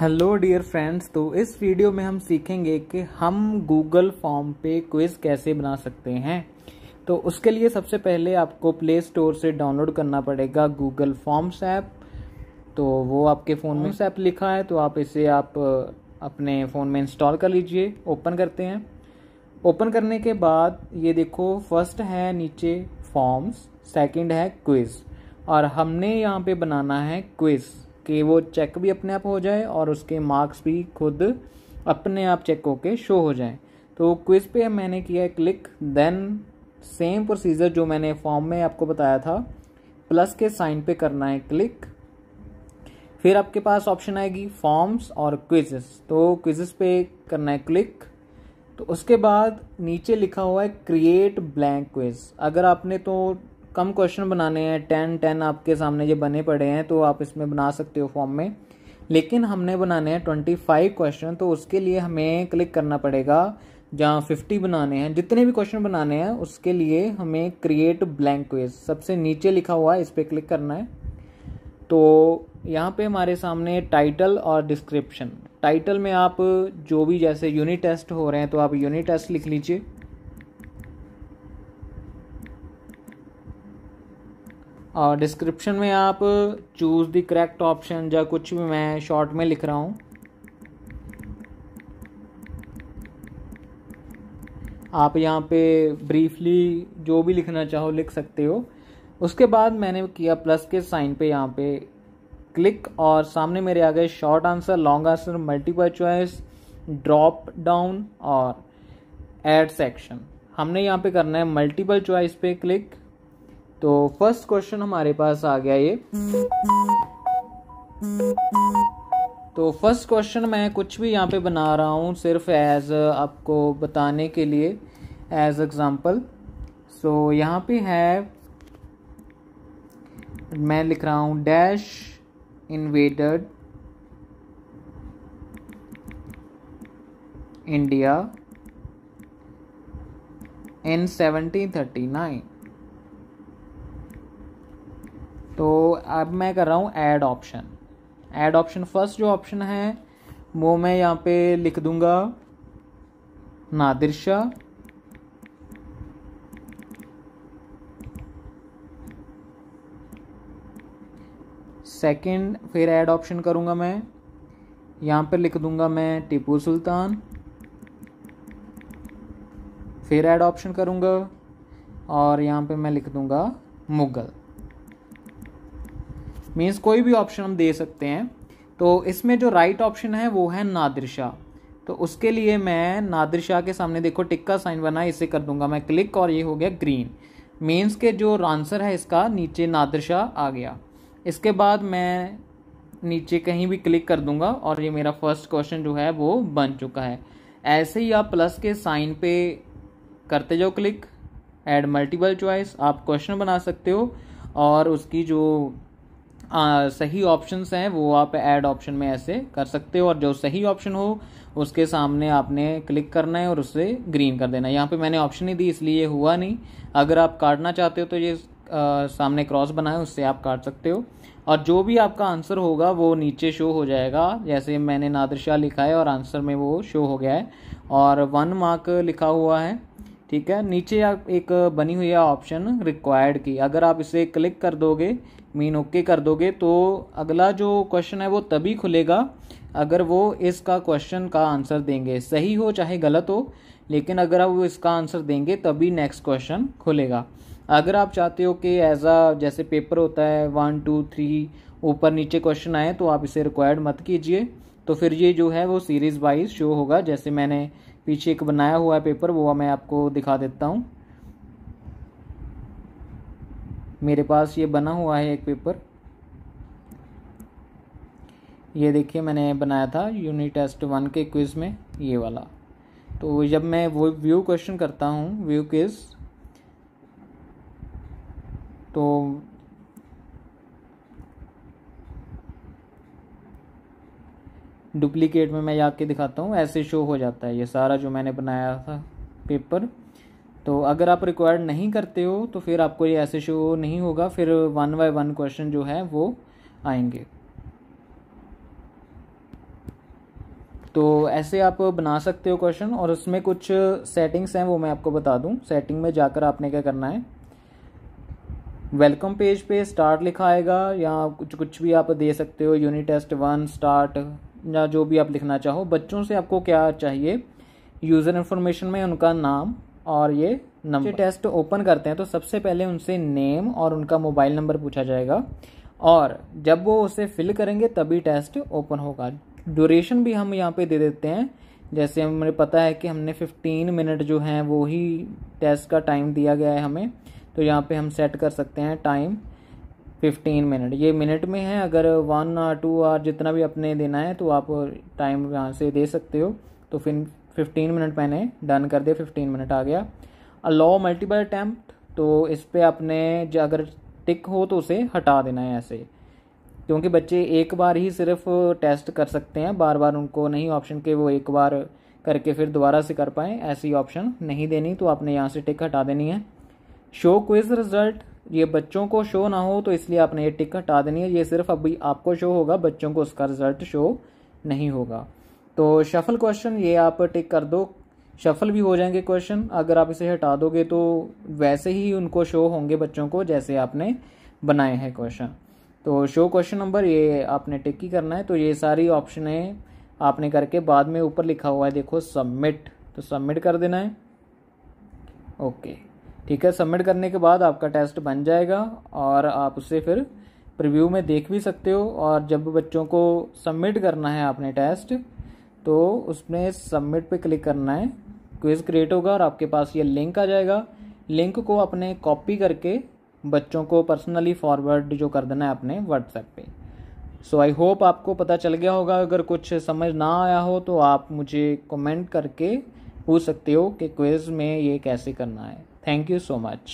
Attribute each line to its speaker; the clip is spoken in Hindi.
Speaker 1: हेलो डियर फ्रेंड्स तो इस वीडियो में हम सीखेंगे कि हम गूगल फॉर्म पे क्विज कैसे बना सकते हैं। तो उसके लिए सबसे पहले आपको प्ले स्टोर से डाउनलोड करना पड़ेगा गूगल फॉर्म्स ऐप तो वो आपके फ़ोन में ऐप लिखा है तो आप इसे आप अपने फ़ोन में इंस्टॉल कर लीजिए। ओपन करते हैं। ओपन करने के बाद ये देखो फ़र्स्ट है नीचे फॉर्म्स सेकंड है क्विज और हमने यहाँ पे बनाना है क्विज कि वो चेक भी अपने आप हो जाए और उसके मार्क्स भी खुद अपने आप चेक होके शो हो जाए। तो क्विज पे मैंने किया है क्लिक देन सेम प्रोसीजर जो मैंने फॉर्म में आपको बताया था प्लस के साइन पे करना है क्लिक फिर आपके पास ऑप्शन आएगी फॉर्म्स और क्विजेस तो क्विजेस पे करना है क्लिक तो उसके बाद नीचे लिखा हुआ है क्रिएट ब्लैंक क्विज अगर आपने तो कम क्वेश्चन बनाने हैं टेन टेन आपके सामने जो बने पड़े हैं तो आप इसमें बना सकते हो फॉर्म में। लेकिन हमने बनाने हैं ट्वेंटी फाइव क्वेश्चन तो उसके लिए हमें क्लिक करना पड़ेगा। जहाँ फिफ्टी बनाने हैं, जितने भी क्वेश्चन बनाने हैं, उसके लिए हमें क्रिएट ब्लैंक क्वेज सबसे नीचे लिखा हुआ है, इस पर क्लिक करना है। तो यहाँ पे हमारे सामने टाइटल और डिस्क्रिप्शन टाइटल में आप जो भी, जैसे यूनिट टेस्ट हो रहे हैं तो आप यूनिट टेस्ट लिख लीजिए। और डिस्क्रिप्शन में आप चूज़ द करेक्ट ऑप्शन या कुछ भी मैं शॉर्ट में लिख रहा हूँ। आप यहाँ पे ब्रीफली जो भी लिखना चाहो लिख सकते हो। उसके बाद मैंने किया प्लस के साइन पे यहाँ पे क्लिक और सामने मेरे आ गए short answer long answer multiple choice drop down और एड सेक्शन हमने यहाँ पे करना है मल्टीपल चॉइस पे क्लिक तो फ़र्स्ट क्वेश्चन हमारे पास आ गया ये। तो फ़र्स्ट क्वेश्चन मैं कुछ भी यहाँ पे बना रहा हूँ सिर्फ़ एज आपको बताने के लिए एज एग्जांपल सो यहाँ पे है, मैं लिख रहा हूँ डैश इन्वेडेड इंडिया इन 1739 तो अब मैं कर रहा हूँ add option add option first जो ऑप्शन है, वो मैं यहाँ पे लिख दूँगा नादिर शाह सेकंड फिर ऐड ऑप्शन करूँगा मैं. यहाँ पे लिख दूँगा मैं टीपू सुल्तान. फिर ऐड ऑप्शन करूँगा और यहाँ पे मैं लिख दूँगा मुग़ल. मीन्स कोई भी ऑप्शन हम दे सकते हैं। तो इसमें जो राइट right ऑप्शन है, वो है नादिर शाह। तो उसके लिए मैं नादिर शाह के सामने देखो, टिक्का साइन बना, इसे कर दूँगा मैं। क्लिक और ये हो गया ग्रीन मीन्स के जो आंसर है, इसका नीचे नादिर आ गया। इसके बाद मैं नीचे कहीं भी क्लिक कर दूँगा और ये मेरा फ़र्स्ट क्वेश्चन जो है, वो बन चुका है। ऐसे ही आप प्लस के साइन पे करते जाओ क्लिक ऐड मल्टीपल चॉइस आप क्वेश्चन बना सकते हो। और उसकी जो आ, सही ऑप्शंस हैं वो आप ऐड ऑप्शन में ऐसे कर सकते हो और जो सही ऑप्शन हो उसके सामने आपने क्लिक करना है और उससे ग्रीन कर देना है। यहाँ पे मैंने ऑप्शन नहीं दी इसलिए हुआ नहीं। अगर आप काटना चाहते हो तो ये आ, सामने क्रॉस बना है उससे आप काट सकते हो। और जो भी आपका आंसर होगा वो नीचे शो हो जाएगा। जैसे मैंने नादिर शाह लिखा है और आंसर में वो शो हो गया है। और वन मार्क लिखा हुआ है। ठीक है? नीचे आप एक बनी हुई है ऑप्शन रिक्वायर्ड की। अगर आप इसे क्लिक कर दोगे मीन ओके कर दोगे तो अगला जो क्वेश्चन है वो तभी खुलेगा अगर वो इसका क्वेश्चन का आंसर देंगे। सही हो चाहे गलत हो, लेकिन अगर आप वो इसका आंसर देंगे, तभी नेक्स्ट क्वेश्चन खुलेगा। अगर आप चाहते हो कि एज अ जैसे पेपर होता है वन टू थ्री ऊपर नीचे क्वेश्चन आए तो आप इसे रिक्वायर्ड मत कीजिए। तो फिर ये जो है वो सीरीज़ वाइज शो होगा। जैसे मैंने पीछे एक बनाया हुआ है पेपर वो मैं आपको दिखा देता हूँ। मेरे पास ये बना हुआ है एक पेपर ये देखिए, मैंने बनाया था यूनिट टेस्ट वन के क्विज में ये वाला। तो जब मैं वो व्यू क्वेश्चन करता हूँ व्यू क्विज तो डुप्लीकेट में मैं जाके दिखाता हूँ, ऐसे शो हो जाता है ये सारा जो मैंने बनाया था पेपर तो अगर आप रिक्वायर्ड नहीं करते हो तो फिर आपको ये ऐसे शो नहीं होगा, फिर वन बाय वन क्वेश्चन जो है वो आएँगे। तो ऐसे आप बना सकते हो क्वेश्चन और उसमें कुछ सेटिंग्स हैं वो मैं आपको बता दूँ। सेटिंग में जाकर आपने क्या करना है? वेलकम पेज पे स्टार्ट लिखा आएगा, या कुछ कुछ भी आप दे सकते हो। यूनिट टेस्ट वन स्टार्ट या जो भी आप लिखना चाहो, बच्चों से आपको क्या चाहिए? यूज़र इन्फॉर्मेशन में उनका नाम और ये नंबर टेस्ट ओपन करते हैं तो सबसे पहले उनसे नेम और उनका मोबाइल नंबर पूछा जाएगा। और जब वो उसे फिल करेंगे, तभी टेस्ट ओपन होगा। ड्यूरेशन भी हम यहाँ पे दे देते हैं। जैसे हमें पता है कि हमने 15 मिनट जो हैं, वो ही टेस्ट का टाइम दिया गया है हमें। तो यहाँ पे हम सेट कर सकते हैं टाइम 15 मिनट ये मिनट में है, अगर वन आर टू आर जितना भी अपने देना है तो आप टाइम यहाँ से दे सकते हो। तो फिर 15 मिनट मैंने डन कर दिया 15 मिनट आ गया। अलाउ मल्टीपल अटैम्प्ट तो इस पर अपने अगर टिक हो तो उसे हटा देना है ऐसे। क्योंकि बच्चे एक बार ही सिर्फ़ टेस्ट कर सकते हैं, बार बार उनको नहीं ऑप्शन के वो एक बार करके फिर दोबारा से कर पाए, ऐसी ऑप्शन नहीं देनी तो आपने यहाँ से टिक हटा देनी है। शो क्विज रिज़ल्ट ये बच्चों को शो ना हो तो इसलिए आपने ये टिक हटा देनी है। ये सिर्फ़ अभी आपको शो होगा, बच्चों को उसका रिज़ल्ट शो नहीं होगा। तो शफल क्वेश्चन ये आप टिक कर दो। शफल भी हो जाएँगे क्वेश्चन अगर आप इसे हटा दोगे तो वैसे ही उनको शो होंगे बच्चों को, जैसे आपने बनाए हैं क्वेश्चन तो शो क्वेश्चन नंबर ये आपने टिक ही करना है। तो ये सारी ऑप्शन है। आपने करके बाद में ऊपर लिखा हुआ है, देखो सबमिट तो सबमिट कर देना है। ओके ठीक है सबमिट करने के बाद आपका टेस्ट बन जाएगा और आप उसे फिर प्रीव्यू में देख भी सकते हो और जब बच्चों को सबमिट करना है आपने टेस्ट तो उसमें सबमिट पे क्लिक करना है। क्विज क्रिएट होगा और आपके पास ये लिंक आ जाएगा। लिंक को अपने कॉपी करके बच्चों को पर्सनली फॉरवर्ड जो कर देना है अपने व्हाट्सएप पे। सो आई होप आपको पता चल गया होगा। अगर कुछ समझ ना आया हो तो आप मुझे कमेंट करके पूछ सकते हो कि क्विज में ये कैसे करना है। Thank you so much